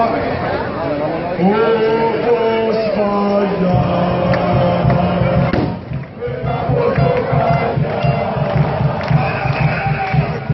おー